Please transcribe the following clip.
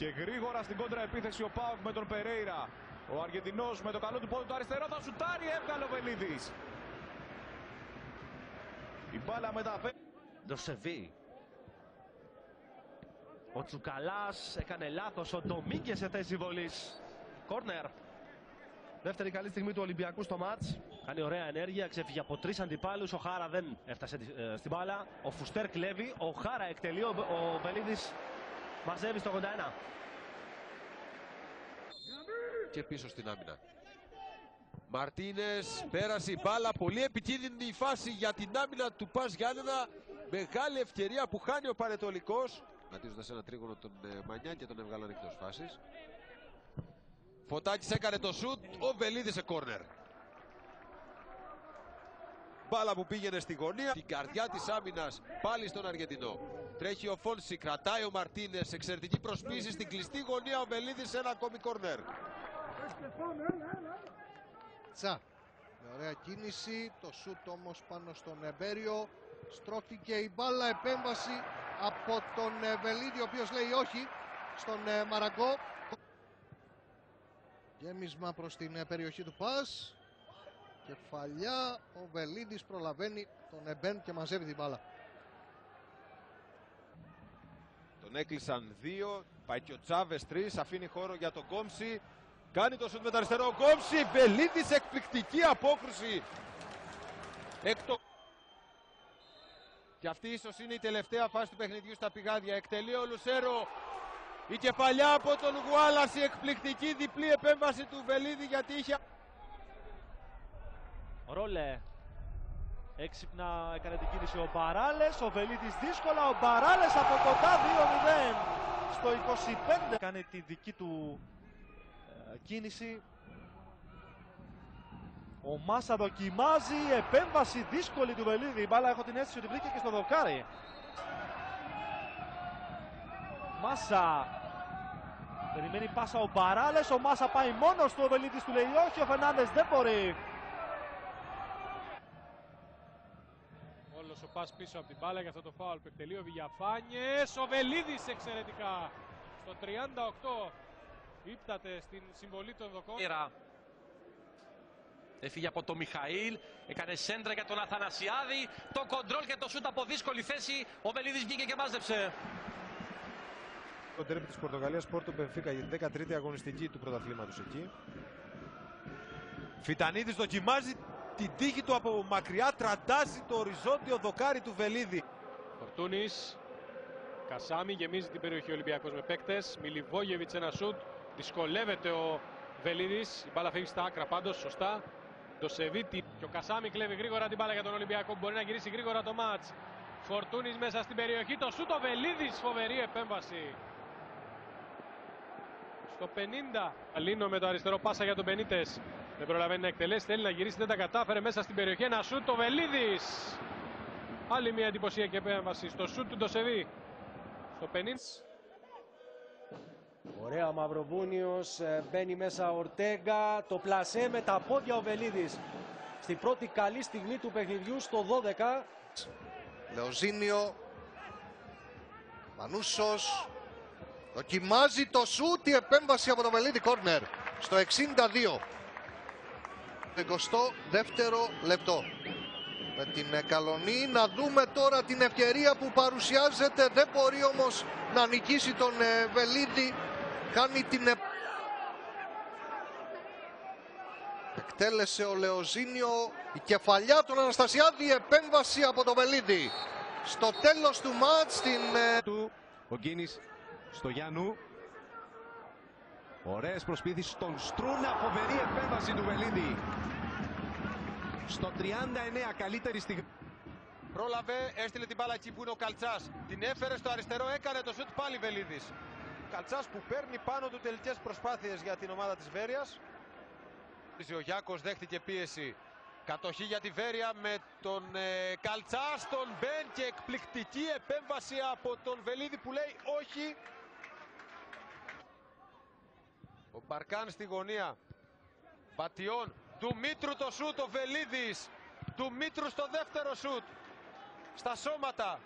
Και γρήγορα στην κόντρα επίθεση ο Πάοκ με τον Περέιρα. Ο Αργεντινός με το καλό του πόδι του αριστερό θα σουτάρει, έβγαλε ο Βελίδης. Η μπάλα μεταφέρει. Ντοσεβί. Ο Τσουκαλάς έκανε λάθος. Ο Ντομίγκε σε θέση βολής. Κόρνερ. Δεύτερη καλή στιγμή του Ολυμπιακού στο μάτς. Κάνει ωραία ενέργεια, ξέφυγε από τρεις αντιπάλους. Ο Χάρα δεν έφτασε ε, στην μπάλα. Ο Φουστέρ κλέβει. Ο Χάρα εκτελεί. Ο, ο Βελίδης μαζεύεις στο 81. και πίσω στην άμυνα. Μαρτίνες, πέρασε η μπάλα, πολύ επικίνδυνη η φάση για την άμυνα του Πας Γιάννενα. Μεγάλη ευκαιρία που χάνει ο Παρετολικός. Ματίζοντας ένα τρίγωνο τον ε, Μανιά και τον έβγαλαν εκτός φάσης. Φωτάκης έκανε το σουτ, ο Βελίδης σε κόρνερ. Μπάλα που πήγαινε στη γωνία, την καρδιά της άμυνας πάλι στον Αργεντινό. Τρέχει ο Φόνση, κρατάει ο Μαρτίνες, εξαιρετική προσπίση στην κλειστή γωνία, ο Βελίδης ένα ακόμη κόρνερ. Τσα. Με ωραία κίνηση. Το σούτ όμως πάνω στον Εμπέριο. Στρώθηκε η μπάλα επέμβαση από τον ε, Βελίδη ο οποίος λέει όχι στον ε, Μαραγκό. Γέμισμα προς την ε, περιοχή του Πας. Κεφαλιά. Ο Βελίδης προλαβαίνει τον Εμπέν και μαζεύει την μπάλα. Τον έκλεισαν δύο. Πάει και ο Τσάβες τρεις. Αφήνει χώρο για τον Κόμψη. Κάνει το σουτ με το αριστερό. Ο Κόμψη. Βελίδης εκπληκτική απόκρουση. Εκτο... Και αυτή ίσως είναι η τελευταία φάση του παιχνιδιού στα πηγάδια. Εκτελεί ο Λουσέρο. Η κεφαλιά από τον Γουάλας. Η εκπληκτική διπλή επέμβαση του Βελίδη γιατί είχε... Ρόλε. Έξυπνα έκανε την κίνηση ο Μπαράλες. Ο Βελίδης δύσκολα. Ο Μπαράλες από κοντά 2-0. Στο 25 κάνει τη δική του ε, κίνηση. Ο Μάσα δοκιμάζει. Επέμβαση δύσκολη του Βελίδη. Η μπάλα έχω την αίσθηση ότι βρήκε και στο δοκάρι. Μάσα. Περιμένει πάσα ο Μπαράλες. Ο Μάσα πάει μόνος του. Ο Βελίδης του λέει όχι. Ο Φερνάνδες δεν μπορεί. Όλος ο Πας πίσω από την μπάλα για αυτό το φάουλ που εκτελεί ο Βηγιαφάνιες. Ο Βελίδης εξαιρετικά. Στο 38 ύπταται στην συμβολή των δοκών. Έρα. Έφυγε από τον Μιχαήλ, έκανε σέντρα για τον Αθανασιάδη. Το κοντρόλ και το σούτ από δύσκολη θέση. Ο Βελίδης βγήκε και μάζεψε. Το τέρμι της Πορτογαλίας, Πόρτο Μπενφίκα για την 13η αγωνιστική του πρωταθλήματος εκεί. Φιτανίδης δοκιμάζει την τύχη του από μακριά, τραντάζει το οριζόντιο δοκάρι του Βελίδη. Φορτούνης. Κασάμι γεμίζει την περιοχή Ολυμπιακός με παίκτες. Μιλιβόγεβιτς ένα σούτ. Δυσκολεύεται ο Βελίδης. Η μπάλα φύγει στα άκρα πάντως, σωστά. Το Σεβίτη και ο Κασάμι κλέβει γρήγορα την μπάλα για τον Ολυμπιακό. Μπορεί να γυρίσει γρήγορα το μάτς. Φορτούνης μέσα στην περιοχή. Το σούτ ο Βελίδης. Φοβερή επέμβαση. Στο 50. Αλίνο με το αριστερό πάσα για τον Μπενίτες. Δεν προλαβαίνει να εκτελέσει. Θέλει να γυρίσει. Δεν τα κατάφερε μέσα στην περιοχή. Ένα σούτ ο Βελίδης. Άλλη μια εντυπωσιακή επέμβαση στο σούτ του Ντοσεβί. Στο 50. Ωραία ο Μαυροβούνιος, ε, μπαίνει μέσα ο Ορτέγκα, το πλασέ με τα πόδια ο Βελίδης. Στην πρώτη καλή στιγμή του παιχνιδιού στο 12. Λεοζίνιο. Μανούσος. Δοκιμάζει το σούτ η επέμβαση από το Βελίδη κόρνερ. Στο 62. 22ο λεπτό. Με την ε, Καλονή να δούμε τώρα την ευκαιρία που παρουσιάζεται. Δεν μπορεί όμως να νικήσει τον ε, Βελίδη. Κάνει την... ε- Εκτέλεσε ο Λεοζίνιο. Η κεφαλιά του Αναστασιάδη. η Επέμβαση από το Βελίδη. Στο τέλος του μάτς στην... ε, του. Ο Γκίνης στο Γιάννου. Ωραίες προσπίθεις στον Στρούνα. Φοβερή επέμβαση του Βελίδη. Στο 39 καλύτερη στιγμή. Πρόλαβε, έστειλε την μπάλα εκεί που είναι ο Καλτσάς. Την έφερε στο αριστερό, έκανε το σουτ πάλι Βελίδης. Καλτσάς που παίρνει πάνω του τελικές προσπάθειες για την ομάδα της Βέρειας. Ο Γιάκος δέχτηκε πίεση. Κατοχή για τη Βέρεια με τον ε, Καλτσάς στον Μπεν και εκπληκτική επέμβαση από τον Βελίδη που λέει όχι. Ο Μπαρκάν στη γωνία. Μπατιών. Μήτρου το σούτ ο Βελίδης. Μήτρου στο δεύτερο σούτ. Στα σώματα.